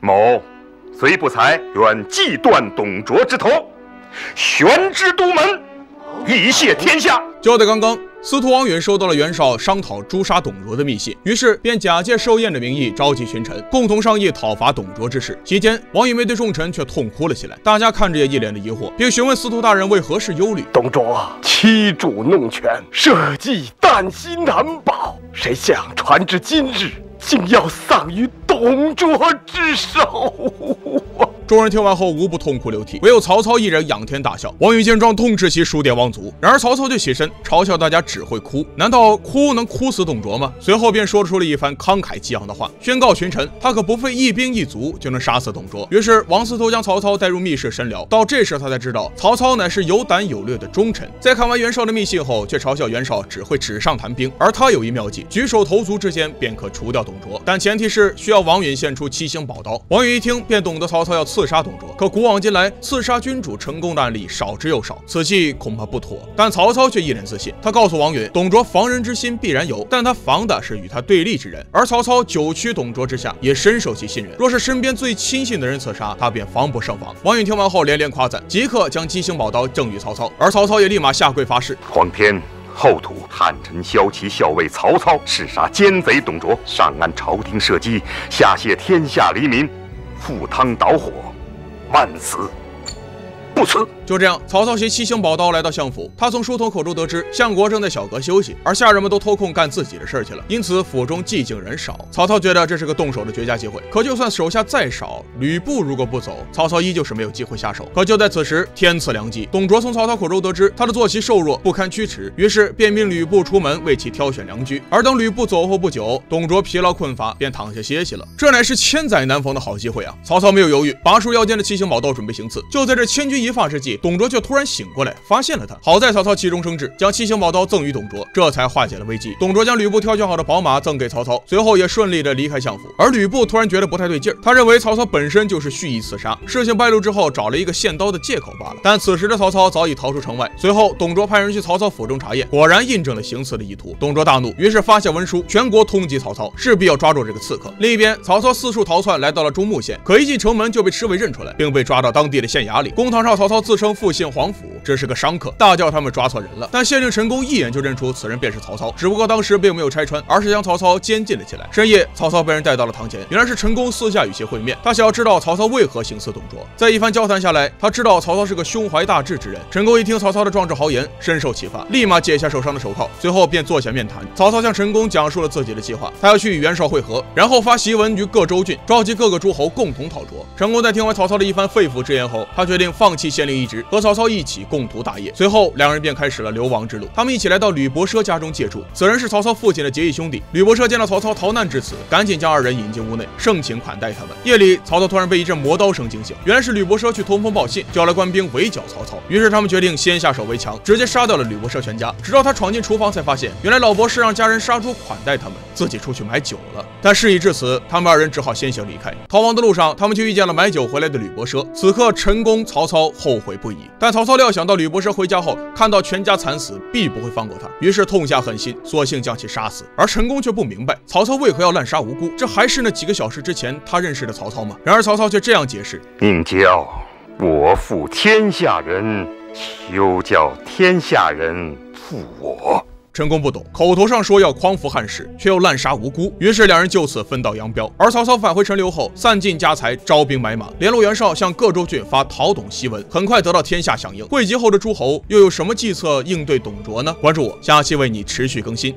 某虽不才，愿即断董卓之头，悬之都门，以谢天下。就在刚刚，司徒王允收到了袁绍商讨诛杀董卓的密信，于是便假借寿宴的名义召集群臣，共同商议讨伐董卓之事。期间，王允面对众臣却痛哭了起来，大家看着也一脸的疑惑，并询问司徒大人为何事忧虑。董卓欺主弄权，社稷旦夕难保，谁想传至今日，竟要丧于董卓之手。众人听完后无不痛哭流涕，唯有曹操一人仰天大笑。王允见状，痛斥其数典忘祖。然而曹操就起身嘲笑大家只会哭，难道哭能哭死董卓吗？随后便说出了一番慷慨激昂的话，宣告群臣他可不费一兵一卒就能杀死董卓。于是王司徒将曹操带入密室深聊，到这时他才知道曹操乃是有胆有略的忠臣。在看完袁绍的密信后，却嘲笑袁绍只会纸上谈兵，而他有一妙计，举手投足之间便可除掉董卓，但前提是需要王允献出七星宝刀。王允一听便懂得曹操要刺刺杀董卓，可古往今来刺杀君主成功的案例少之又少，此计恐怕不妥。但曹操却一脸自信，他告诉王允，董卓防人之心必然有，但他防的是与他对立之人。而曹操久屈董卓之下，也深受其信任。若是身边最亲信的人刺杀，他便防不胜防。王允听完后连连夸赞，即刻将七星宝刀赠与曹操，而曹操也立马下跪发誓：皇天后土，汉臣骁骑校尉曹操弑杀奸贼董卓，上安朝廷社稷，下泄天下黎民，赴汤蹈火，万死。不辞。就这样，曹操携七星宝刀来到相府。他从书童口中得知，相国正在小阁休息，而下人们都偷空干自己的事儿去了，因此府中寂静人少。曹操觉得这是个动手的绝佳机会。可就算手下再少，吕布如果不走，曹操依旧是没有机会下手。可就在此时，天赐良机，董卓从曹操口中得知他的坐骑瘦弱，不堪驱驰，于是便命吕布出门为其挑选良驹。而等吕布走后不久，董卓疲劳困乏，便躺下歇息了。这乃是千载难逢的好机会啊！曹操没有犹豫，拔出腰间的七星宝刀准备行刺。就在这千钧一发之际，董卓却突然醒过来，发现了他。好在曹操急中生智，将七星宝刀赠予董卓，这才化解了危机。董卓将吕布挑选好的宝马赠给曹操，随后也顺利的离开相府。而吕布突然觉得不太对劲儿，他认为曹操本身就是蓄意刺杀，事情败露之后找了一个献刀的借口罢了。但此时的曹操早已逃出城外。随后，董卓派人去曹操府中查验，果然印证了行刺的意图。董卓大怒，于是发下文书，全国通缉曹操，势必要抓住这个刺客。另一边，曹操四处逃窜，来到了中牟县，可一进城门就被侍卫认出来，并被抓到当地的县衙里。公堂上，曹操自称复姓皇甫，这是个商客，大叫他们抓错人了。但县令陈宫一眼就认出此人便是曹操，只不过当时并没有拆穿，而是将曹操监禁了起来。深夜，曹操被人带到了堂前，原来是陈宫私下与其会面，他想要知道曹操为何行刺董卓。在一番交谈下来，他知道曹操是个胸怀大志之人。陈宫一听曹操的壮志豪言，深受启发，立马解下手上的手铐，随后便坐下面谈。曹操向陈宫讲述了自己的计划，他要去与袁绍会合，然后发檄文于各州郡，召集各个诸侯共同讨卓。陈宫在听完曹操的一番肺腑之言后，他决定放弃县令一职，和曹操一起共图大业。随后，两人便开始了流亡之路。他们一起来到吕伯奢家中借住，此人是曹操父亲的结义兄弟。吕伯奢见到曹操逃难至此，赶紧将二人引进屋内，盛情款待他们。夜里，曹操突然被一阵磨刀声惊醒，原来是吕伯奢去通风报信，叫来官兵围剿曹操。于是他们决定先下手为强，直接杀掉了吕伯奢全家。直到他闯进厨房，才发现原来老伯是让家人杀猪款待他们，自己出去买酒了。但事已至此，他们二人只好先行离开。逃亡的路上，他们却遇见了买酒回来的吕伯奢。此刻，陈宫、曹操后悔不已。但曹操料想到吕伯奢回家后看到全家惨死，必不会放过他，于是痛下狠心，索性将其杀死。而陈宫却不明白曹操为何要滥杀无辜，这还是那几个小时之前他认识的曹操吗？然而曹操却这样解释：宁教我负天下人，休教天下人负我。陈宫不懂，口头上说要匡扶汉室，却又滥杀无辜，于是两人就此分道扬镳。而曹操返回陈留后，散尽家财，招兵买马，联络袁绍向各州郡发讨董檄文，很快得到天下响应。汇集后的诸侯又有什么计策应对董卓呢？关注我，下期为你持续更新。